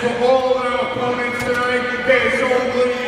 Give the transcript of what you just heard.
To all of our opponents tonight. They're so good.